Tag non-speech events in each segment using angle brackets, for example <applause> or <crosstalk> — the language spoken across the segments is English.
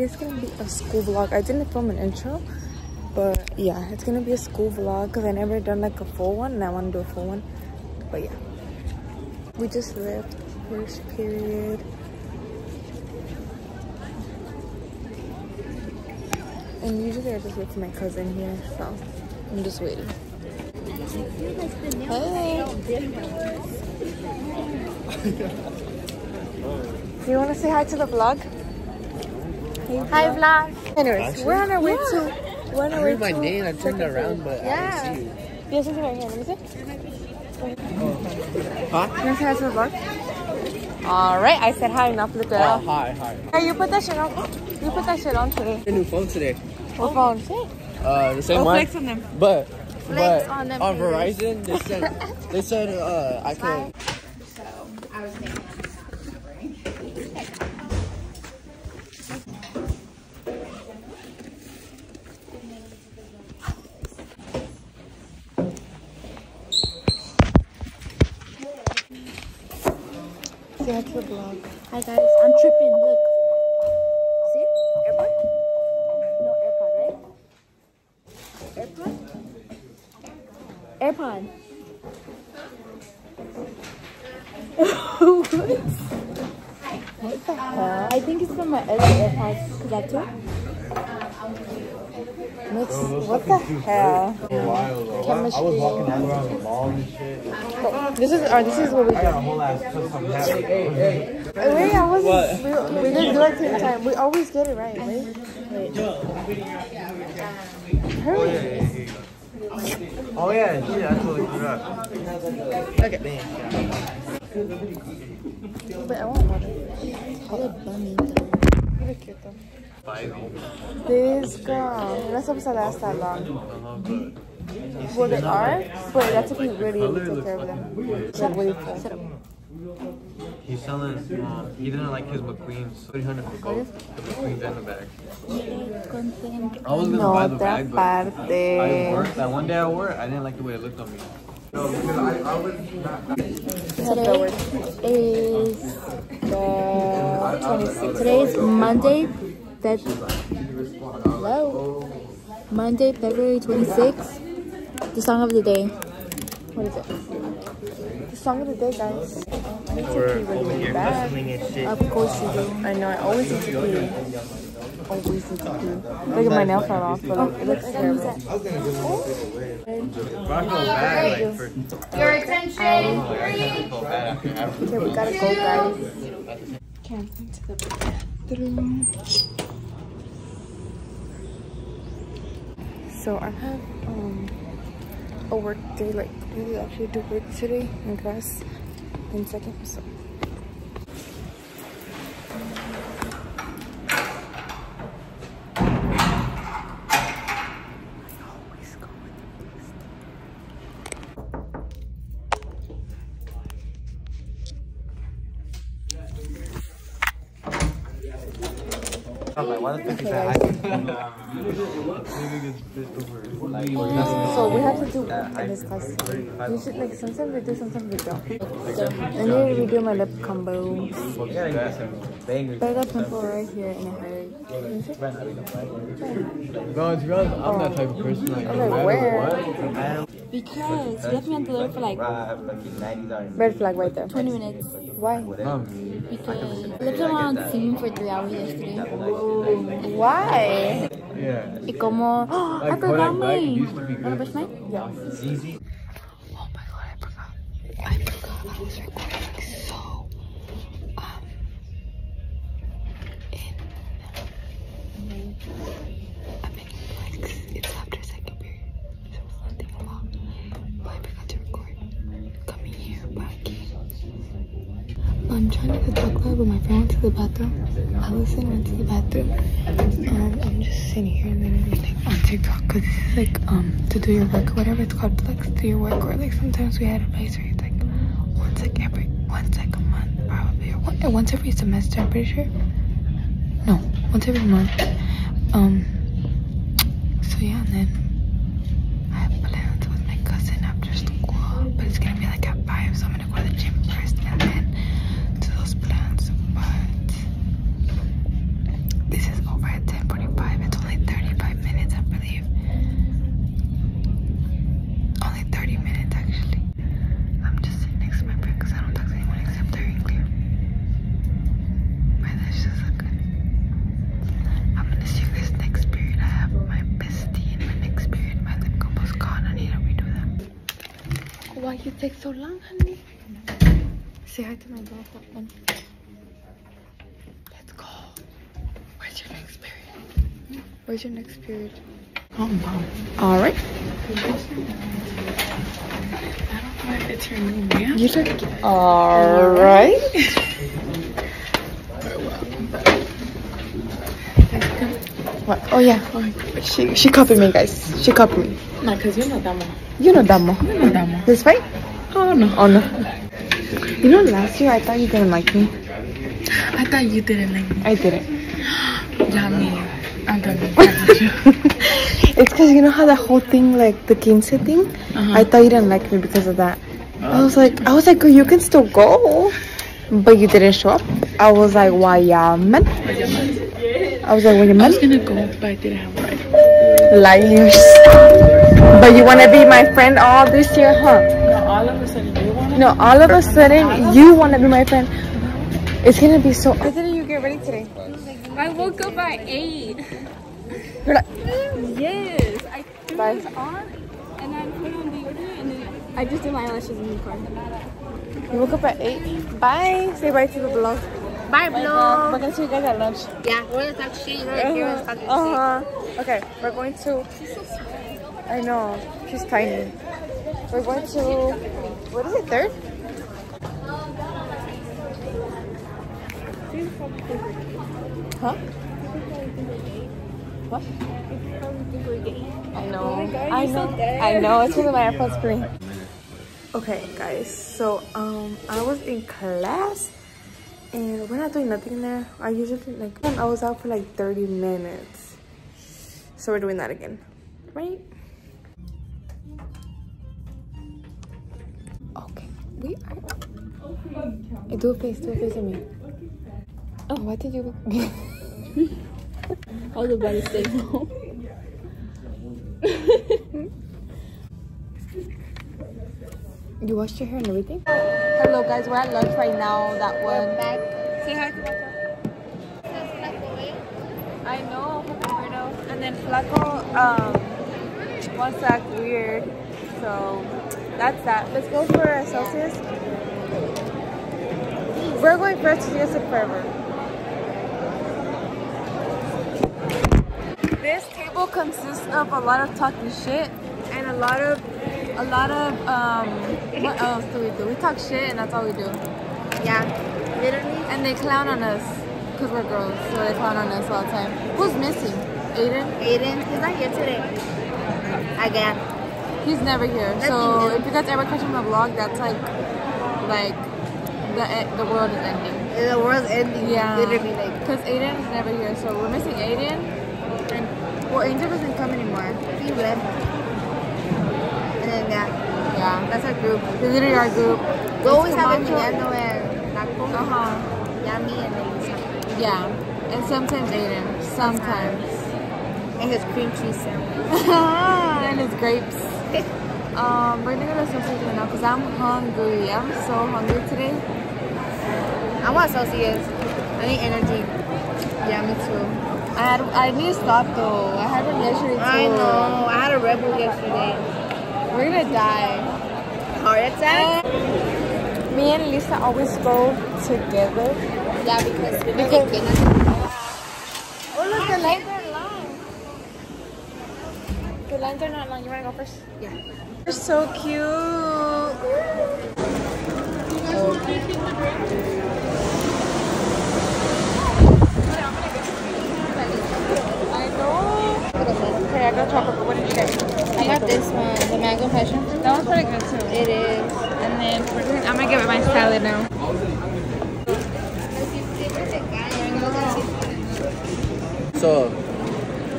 today's gonna be a school vlog. I didn't film an intro, but yeah, it's gonna be a school vlog because I never done like a full one and I want to do a full one. But yeah, we just left first period. And usually I just wait for my cousin here, so I'm just waiting. Hey! Do <laughs> you want to say hi to the vlog? Hi vlog. Anyways, we're on our way to. We're on our way heard my to. name. I turned around, but Yeah. I didn't see you. Yes, it's right here. Let me see. Huh? You want to say hi to the vlog? All right, I said hi. Now flip it Oh, out. hi, hi. Hey, you put that shit on. You put that shit on today. Your new phone today. What phone? Uh, the same Oh, one. flex on them. But Flex but on them, on. Verizon, they said <laughs> they said uh I could. To the vlog. Hi guys, I'm tripping. Look. See? AirPod? No AirPod, right? AirPod? AirPod. <laughs> What the hell? I think it's from my other AirPods because I took. Mix, what the hell? Chemistry. around the mall and shit. This is, or this is what we do. a whole ass custom hat. Wait, I wasn't. We, we didn't do it same time. We always get it right, right? Hurry. Oh yeah, shit, I totally forgot. Okay. But I want water. Hella bunny. Really cute though. This girl. You're not supposed to last that long. Well, they are, but that's if you really, really take care of them. They're really full. He's selling, um, he didn't like his McQueen's. 300 for both. The McQueen's and the bag. I was gonna No buy the te bag, but I aparte. wore. That one day I wore it, I didn't like the way it looked on me. Today is The 26th. today is Monday. That hello. Monday, February 26th. The song of the day. What is it? The song of the day, guys. I need to We're pee really, here bad. listening and shit. Of course you do. I know, I always need to pee. Always need to pee. Look at my nail fell off, but like, it looks terrible. I feel bad, like, Your attention. I feel bad after having Okay, we gotta go, guys. Can't into the bathroom. So I have um a work day, like really actually do work today in class in second. So always go with this. Like, why the fuck is that So we have to do in this class. You should like sometimes we do, sometimes we don't. I need to redo my lip combos. But I got pimple right here and it hurts. No, to be honest, I'm that type of person. Like, I'm like, where? Because you left me on the floor for like Red flag right there. 20 minutes. Why? Because I left him on seen for three hours yesterday. Why? Yeah. Y como, oh, <gasps> I Like, forgot Kodak Black my. used to Wanna brush mine? Yeah. Oh my god, I forgot. I forgot I was recording Allison went to the bathroom. And I'm just sitting here and then everything on TikTok because this is like um to do your work or whatever it's called like to do your work or like sometimes we had advice where it's like once like every once like a month probably or once every semester. I'm pretty sure. No, once every month. Um. So yeah, and then I have plans with my cousin after school, but it's gonna be like at five, so I'm gonna go to the gym first and then do those plans. But this is over at 10:45. It's only 35 minutes, I believe. Only 30 minutes actually. I'm just sitting next to my friend because I don't talk to anyone except her and Clear. But that's just so good. I'm gonna see you guys next period. I have my bestie in my next period. My lip combo's gone. I need to redo that. Why you take so long, honey? Say hi to my that one. Let's go. Where's your next period? Where's your next period? Oh, Calm down. All right. I don't know if it's your name, yeah? You took. All right. What? Oh yeah. She she copied me, guys. She copied me. No, because you're not Damo. You know Damo. You're not Damo. This fight? Oh, no. Oh no. You know, last year I thought you didn't like me. I thought you didn't like me. I didn't. Yeah, me. I'm done. it's because you know how the whole thing, like the quince thing, Uh-huh. I thought you didn't like me because of that. I was like, I was like, you can still go, but you didn't show up. I was like, why, yeah, man. I was like, what you I man? was gonna go, but I didn't have a right. Liars. But you wanna be my friend all this year, huh? No, all of a sudden you want No, all of a sudden you wanna be my friend. It's gonna be so. Why didn't you get ready today? I woke up at 8. You're like, Yes. I threw Bye. this on and I put on deodorant and then I just did my eyelashes in the car. you woke up at eight. Bye. Say bye to the vlog. Bye, vlog. We're gonna see you guys at lunch. Yeah, we're gonna talk shit. You're gonna hear us talking Uh huh. Okay, we're going to. I know, she's tiny. We're going to. What is it, third? Huh? What? I know. I know. I know. It's because of my AirPods screen. Okay, guys. So, um, I was in class and we're not doing nothing in there. I usually like I was out for like 30 minutes. So we're doing that again. Right? Okay. We are Hey, do a face, do a face at me. Oh, what did you I was about to stay home. <laughs> You washed your hair and everything? Hello guys, we're at lunch right now. That one. Say hi to I know, weirdo. And then Flaco um wants to act weird. So that's that. Let's go for Celsius. We're going first to Jurassic Forever. This table consists of a lot of talking shit and a lot of a lot of um what else do we do? We talk shit and that's all we do. Yeah, literally. And they clown on us because we're girls, so they clown on us all the time. Who's missing? Aiden? Aiden, he's not here today. Again. He's never here. So Nothing if you guys ever catch him in a vlog, that's like like the the world is ending. The world's ending. Yeah. Literally, like. Because Aiden is never here, so we're missing Aiden. And well, Angel doesn't come anymore. He left. And yeah, Yeah, that's our group. they're literally our group. We always have Camacho. Emiliano and Naco. Uh huh. Yami and then Yeah, and sometimes Aiden. Sometimes. And his cream cheese sandwich. <laughs> and his grapes. <laughs> Um, we're gonna go to Celsius right now because I'm hungry. I'm so hungry today. I want Celsius. I need energy. Yeah, me too. I had I need to stop though. I had one yesterday too. I know. I had a Red Bull yesterday. We're gonna die. Heart attack? Uh, me and Lisa always go together. Yeah, because we're Because-. Oh look, the lines are long. The lines are not long. You wanna go first? Yeah. You're so cute. I know. Okay, I got chocolate. but What did you get? I got this one, the mango passion. That one's pretty good too. It is. And then we're I'm gonna give it my my salad now. So,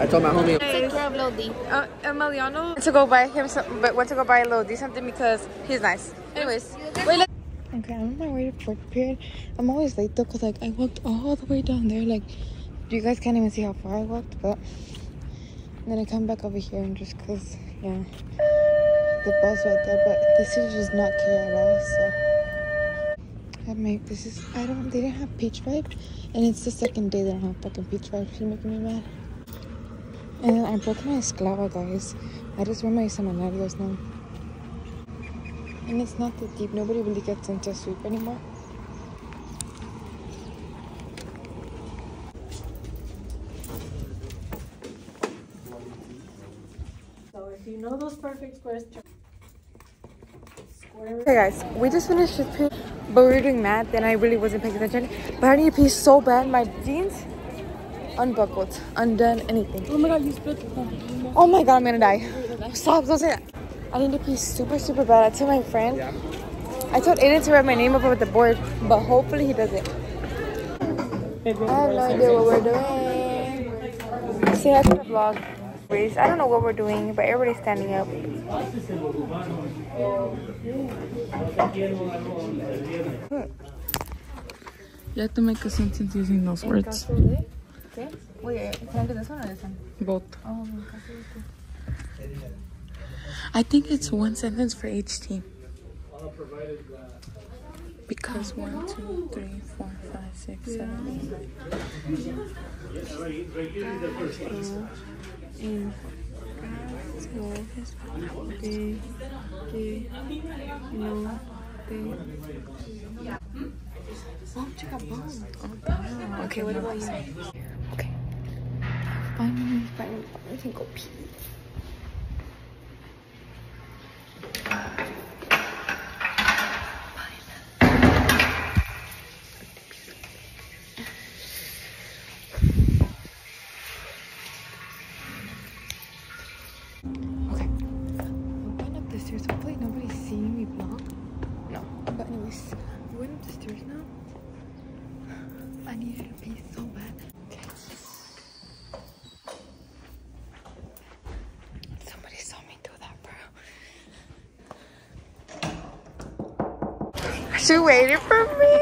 I told my homie. Take care of Lil Uh, Emiliano went to go buy him some, but went to go buy Lil D something because he's nice. Anyways, wait. Let okay, I'm on my way to work period. I'm always late though, cause like I walked all the way down there. Like, you guys can't even see how far I walked, but then I come back over here and just cause yeah, the bus right there. But this is just not care at all. So. I make this is I don't they didn't have peach vibe and it's the second day they don't have fucking peach vibe. She's making me mad. And then I broke my esclava guys. I just wear my semanarios now. And it's not that deep. Nobody really gets into sweep anymore. So if you know those perfect squares, Okay guys, we just finished with pee, but we were doing math and I really wasn't paying attention. But I need to pee so bad. My jeans unbuckled, undone, anything. oh my god, you spilled the Oh my god, I'm gonna die. Stop, don't say that. I need to pee super, super bad. I told my friend. I told Aiden to write my name up on the board, but hopefully he does it. I have no idea what we're doing. Say hi to the vlog. I don't know what we're doing, but everybody's standing up. You have to make a sentence using those words. Wait, can I do this one or this one? Both. Oh, I think it's one sentence for each team. Because one, two, three, four, five, six, seven, eight, nine. Okay, what about you? Okay. Finally, finally, we can go pee. Okay. We went up the stairs. Hopefully nobody's seeing me vlog. No. But anyways, we went up the stairs now. I needed to pee so bad. Okay. Somebody saw me do that, bro. She waited for me.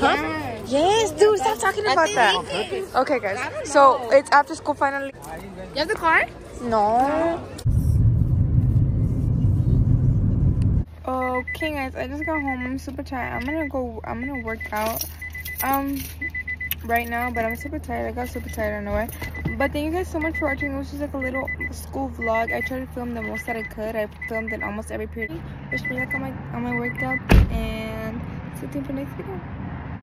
Huh? Yes, dude, stop talking about that. Okay, guys. So it's after school finally. You have the car? No. Okay, guys, I just got home. I'm super tired. I'm gonna go. I'm gonna work out. Um, right now, but I'm super tired. I got super tired. I don't know why. But thank you guys so much for watching. It was just like a little school vlog. I tried to film the most that I could. I filmed in almost every period. Wish me luck on my on my workout and stay tuned for next video.